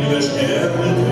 English air